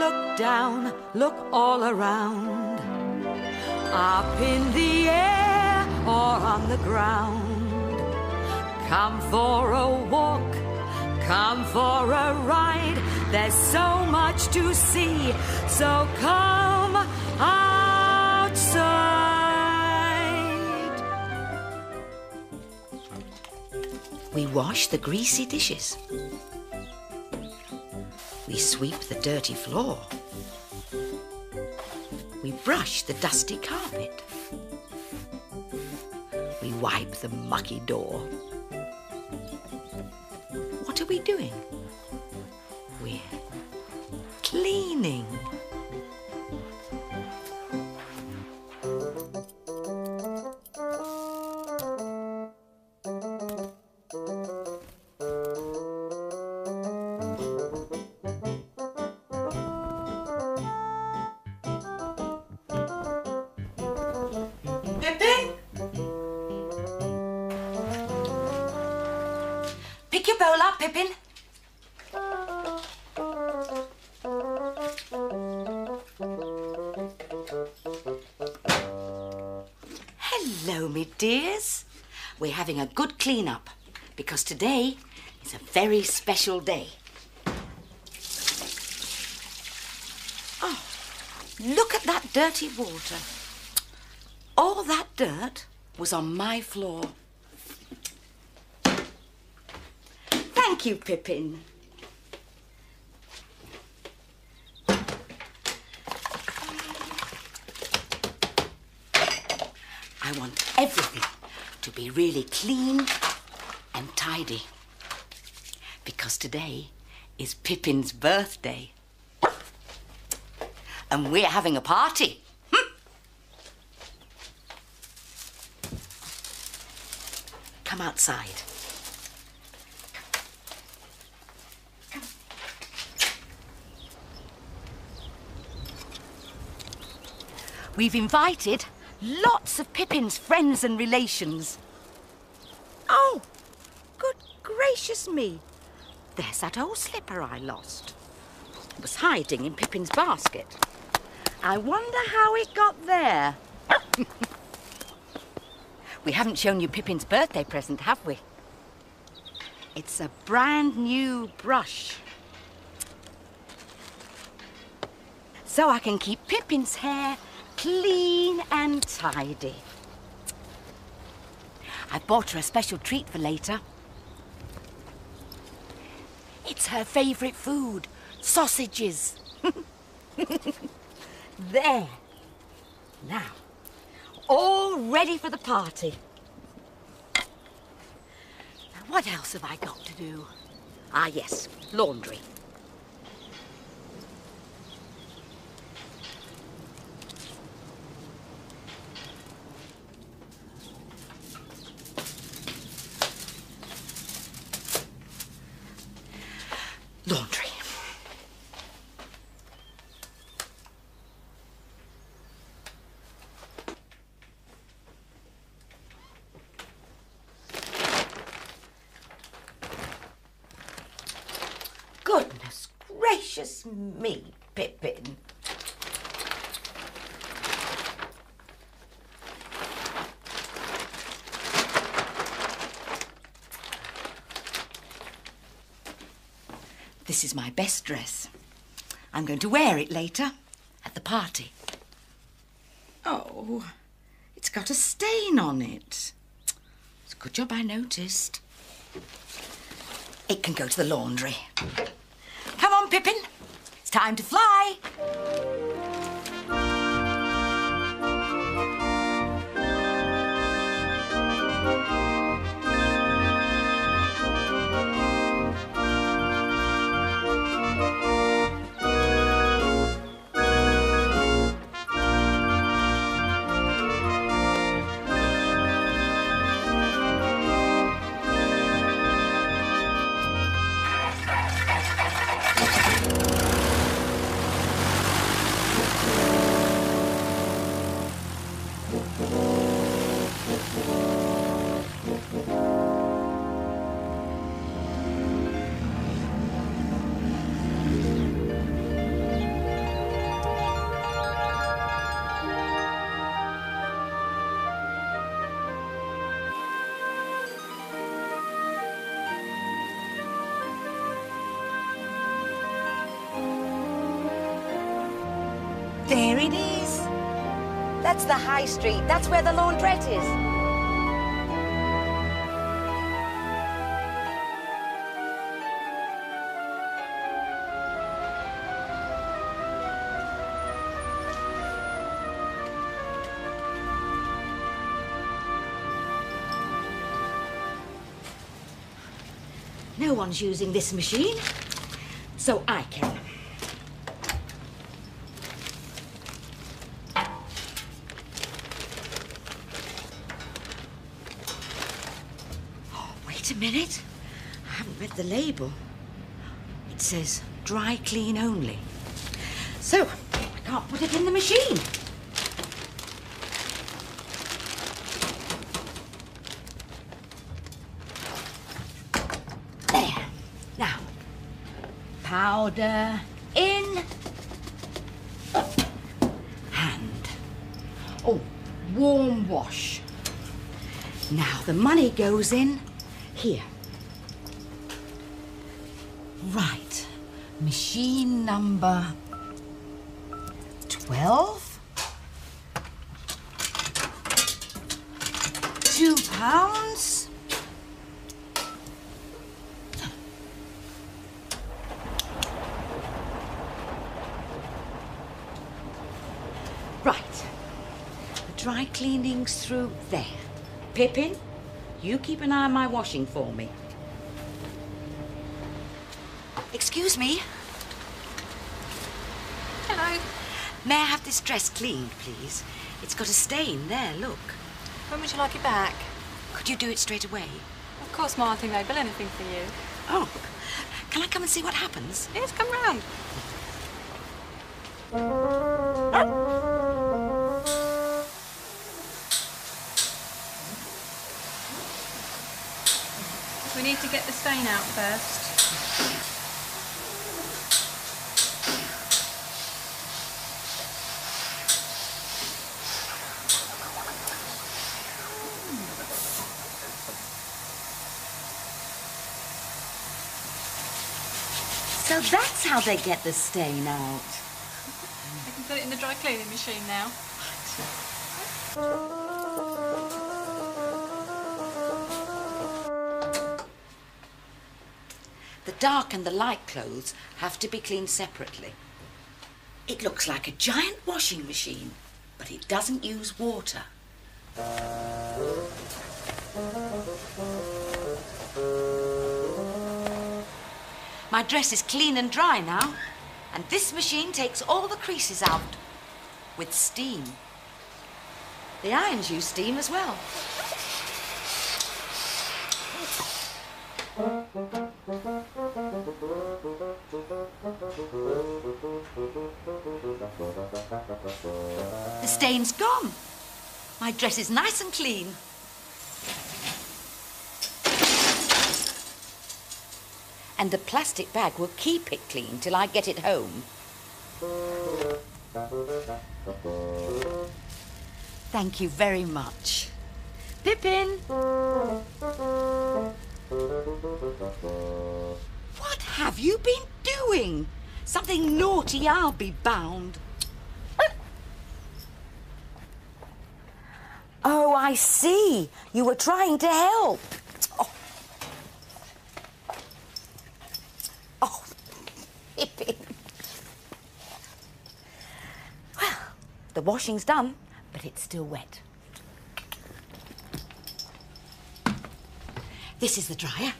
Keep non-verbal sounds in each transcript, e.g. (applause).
look down, look all around. Up in the air or on the ground. Come for a walk, come for a ride. There's so much to see, so come outside. We wash the greasy dishes. We sweep the dirty floor. We brush the dusty carpet. We wipe the mucky door. What are we doing? We're Pippin? Pick your bowl up, Pippin. Hello, me dears. We're having a good clean up because today is a very special day. Oh, look at that dirty water. Dirt was on my floor. Thank you, Pippin. I want everything to be really clean and tidy. Because today is Pippin's birthday. And we're having a party. Come outside. We've invited lots of Pippin's friends and relations. Oh, good gracious me. There's that old slipper I lost. It was hiding in Pippin's basket. I wonder how it got there. (laughs) we haven't shown you Pippin's birthday present, have we? It's a brand new brush. So I can keep Pippin's hair clean and tidy. I bought her a special treat for later. It's her favourite food, sausages. (laughs) there. Now, all ready for the party. Now, what else have I got to do? Ah, yes, laundry. Laundry. Gracious me, Pippin. This is my best dress. I'm going to wear it later at the party. Oh, it's got a stain on it. It's a good job I noticed. It can go to the laundry. Come on, Pippin. It's time to fly. There it is. That's the high street. That's where the laundrette is. No one's using this machine, so I can. Minute. I haven't read the label. It says dry clean only. So, I can't put it in the machine. There. Now, powder in. Hand. Oh, warm wash. Now the money goes in here. Right. Machine number 12. Two pounds. Right. Dry cleaning's through there. Pippin, you keep an eye on my washing for me. Excuse me. Hello. May I have this dress cleaned, please? It's got a stain there, look. When would you like it back? Could you do it straight away? Of course, Martha Mabel, anything for you. Oh, can I come and see what happens? Yes, come round. We need to get the stain out first. So that's how they get the stain out. I can put it in the dry cleaning machine now. Oh. The dark and the light clothes have to be cleaned separately. It looks like a giant washing machine, but it doesn't use water. My dress is clean and dry now, and this machine takes all the creases out with steam. The irons use steam as well. The stain's gone. My dress is nice and clean. And the plastic bag will keep it clean till I get it home. Thank you very much. Pippin! What have you been doing? Something naughty, I'll be bound. Oh, I see. You were trying to help. Oh, oh (laughs) Well, the washing's done, but it's still wet. This is the dryer.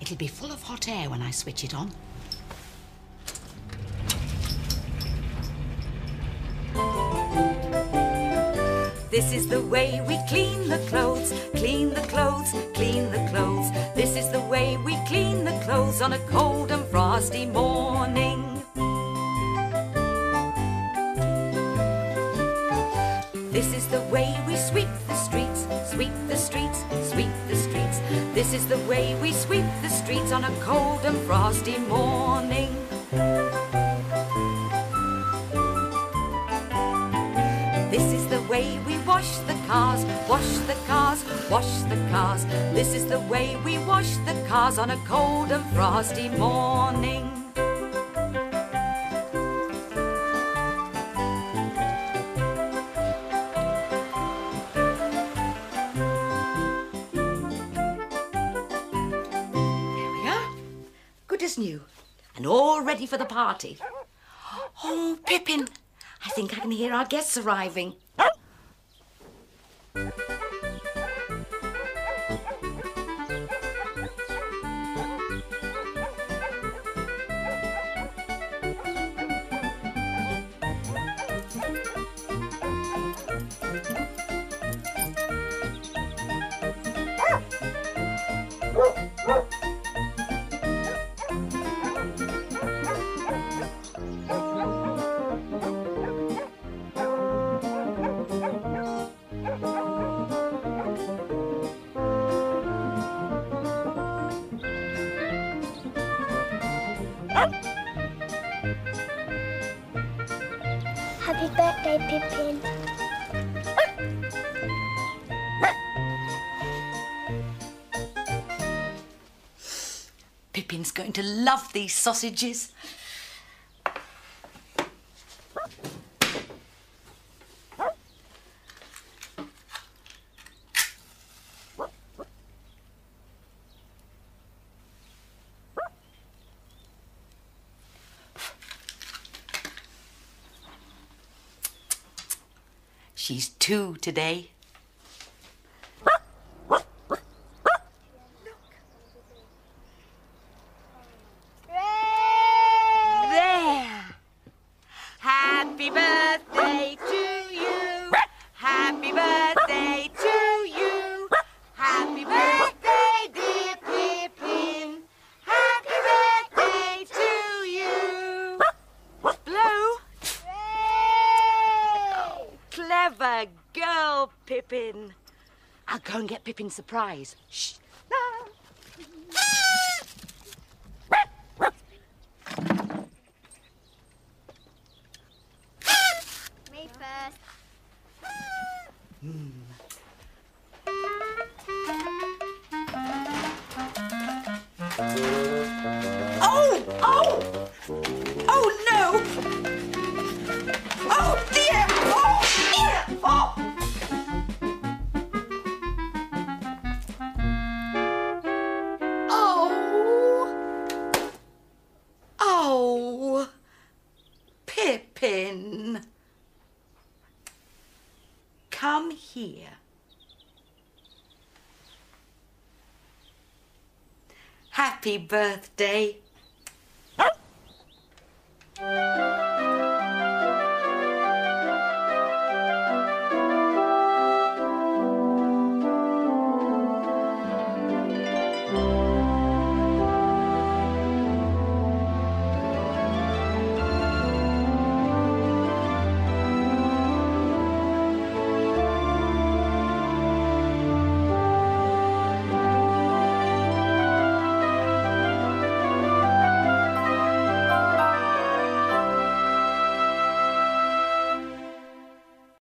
It'll be full of hot air when I switch it on. This is the way we clean the clothes, clean the clothes, clean the clothes. This is the way we clean the clothes on a cold and frosty morning. Streets, sweep the streets. This is the way we sweep the streets on a cold and frosty morning. This is the way way we wash the cars, wash the cars, wash the cars. This is the way we wash the cars on a cold and frosty morning. As new. And all ready for the party. Oh, Pippin, I think I can hear our guests arriving. Happy birthday, Pippin. Pippin's going to love these sausages. She's two today. I'll go and get Pippin's surprise. Shh. Here. Happy birthday.